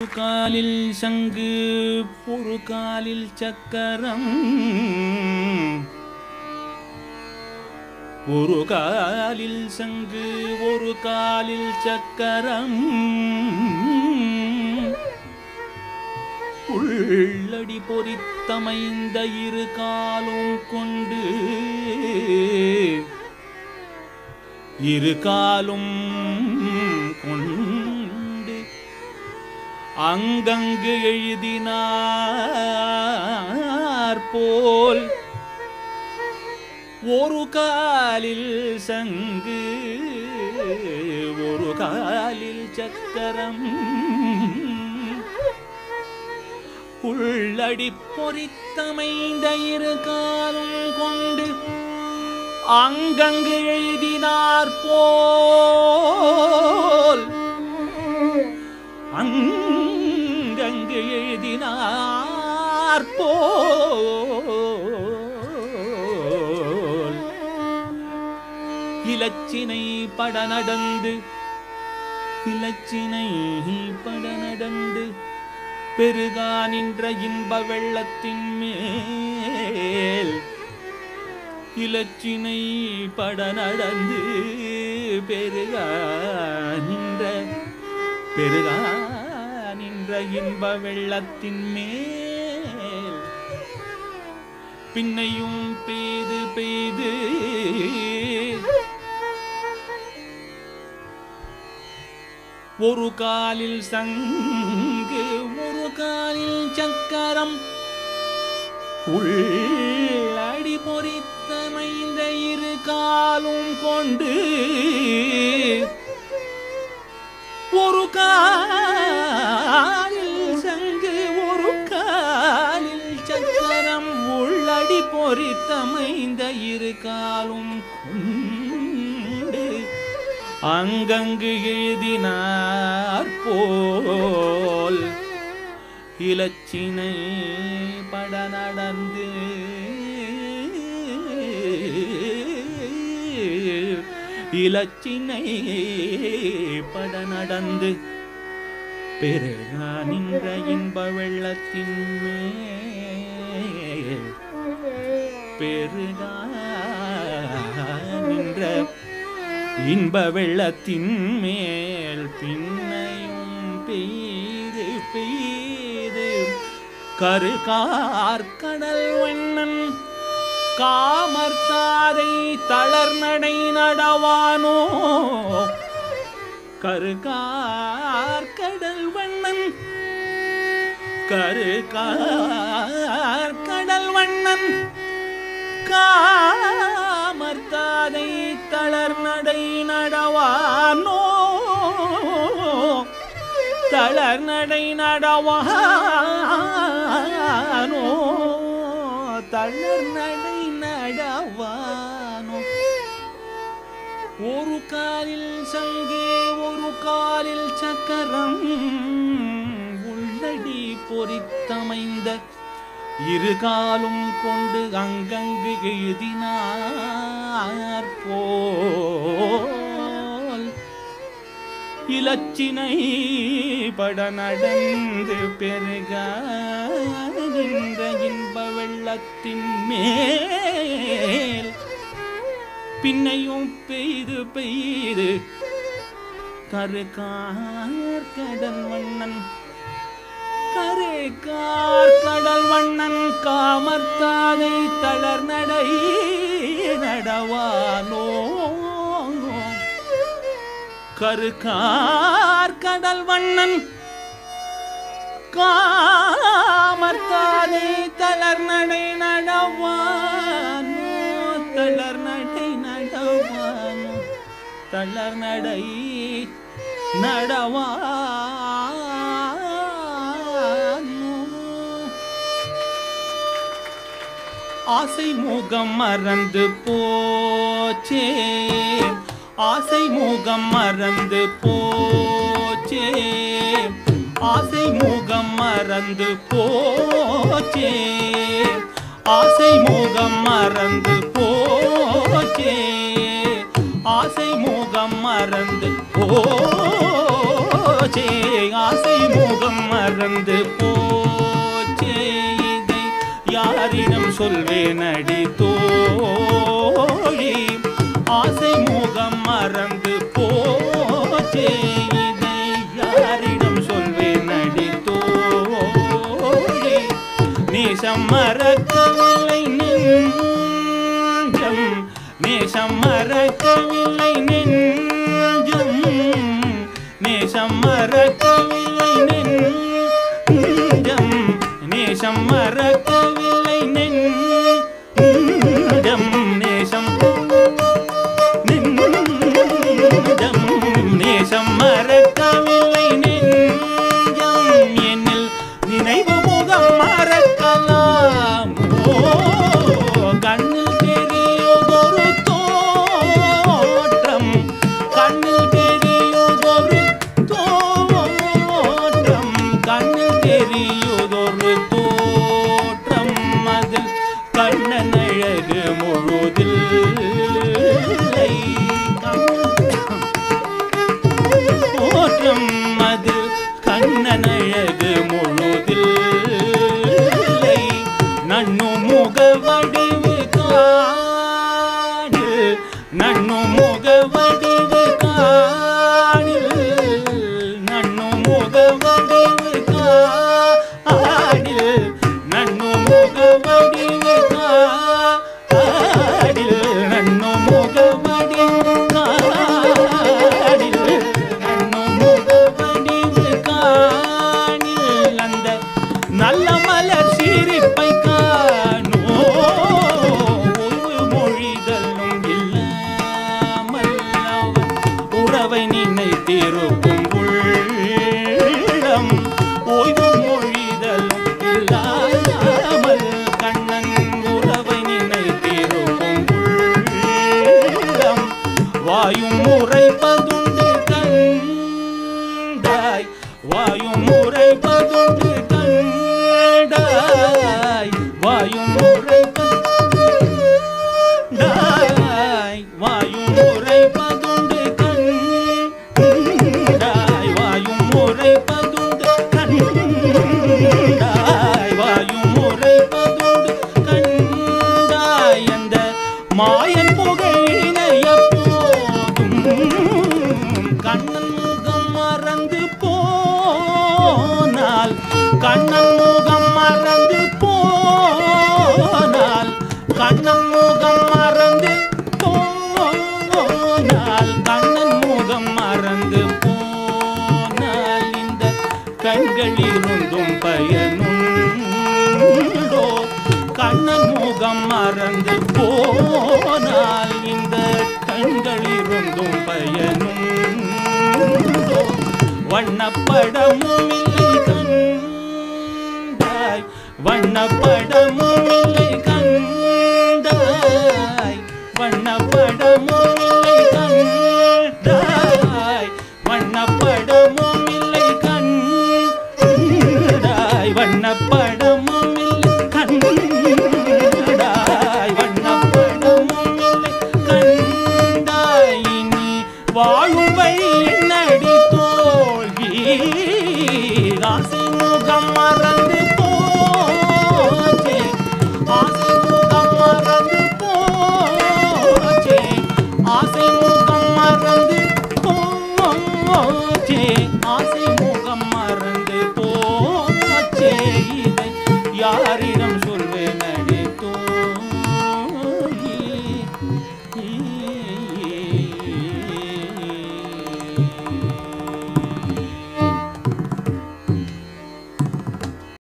ஒரு காலில் சங்கு ஒரு காலில் சக்கரம் ஒரு காலில் சங்கு ஒரு காலில் சக்கரம் உள்ளடி பொறித்தமைந்த இரு காலும் கொண்டு இரு காலும் அங்கங்கு எழுதினார் போல் ஒரு காலில் சங்கு ஒரு காலில் சக்கரம். உள்ளடி பொறித்தமைந்த இரு காலம் கொண்டு அங்கங்கு எழுதினார் போல். அங்கங்கு இலச்சினை பட நடந்து இலச்சினை பட நடந்து பெருகா நின்ற இன்ப வெள்ளத்தின் மேல் இலச்சினை பட நடந்து பெருகா நின்ற பெருகா நின்ற இன்ப வெள்ளத்தின் மேல் பின்னையும் பெய்து பெய்து ஒரு காலில் சங்கு ஒரு காலில் சக்கரம். உள்ளடி பொறித்தமைந்த இரு காலும் கொண்டு ஒரு காலில் சங்கு ஒரு காலில் சக்கரம். உள்ளடி பொறித்தமைந்த இரு காலும் கொண்டு அங்கங்கு எழுதினார் போல். இலச்சினை பட நடந்து இலச்சினை பட நடந்து. பெருகா நின்ற இன்ப வெள்ளத்தின் மேல். பெருகா நின்ற இன்ப வெள்ளத்தின் மேல் பின்னையும் பெய்து பெய்து. கருகார் கடல் வண்ணன் காமர்த்தாரை தளர்நடை நடவானோ? கருகார் கடல் வண்ணன் கருகார் வண்ணன் மர்த்தாதை தளர் நடை நடவானோ? தளர் நடை நடவானோ? தளர் நடை நடவானோ? ஒரு காலில் சங்கே ஒரு காலில் சக்கரம் உள்ளடி பொறித்தமைந்த இரு காலும் கொண்டு அங்கங்கு எழுதினார் போல். இலச்சினை பட நடந்து பெருக நின்ற இன்ப வெள்ளத்தின் மேல். பின்னையும் பெய்து பெய்து கருக்கார் கடல் வண்ணன் கார் கடல் வண்ணன் காமர்த்தாதை தளர் நடை நடவானோ கருக்கார் கடல் வண்ணன் காமர்த்தாதை தளர் நடை நடவானோ தளர் நடை நடவானோ தளர் நடை நடவானோ ஆசை முகம் மறந்து போச்சே. ஆசை முகம் மறந்து போச்சே. ஆசை முகம் மறந்து போச்சே. ஆசை முகம் மறந்து போச்சே. ஆசை முகம் மறந்து போச்சே. ஆசை முகம் மறந்து போ யாரிடம் சொல்வேன் அடி தோழி. ஆசை முகம் மறந்து போச்சே இதை யாரிடம் சொல்வேன் அடி தோழி. நேசம் மறக்கவில்லை நெஞ்சம் நேசம் மறக்கவில்லை நெஞ்சம். நேசம் மறக்கவில்லை நெஞ்சம் நேசம் மறக்க இது முழுதில் தோற்றம் அது கண்ணனழகு முழுதில் நன்னு முகவடிவு காடு நன்னு முகவடி வண்ணப்படமும் இல்லை கண்டாய் வண்ணப்படமும்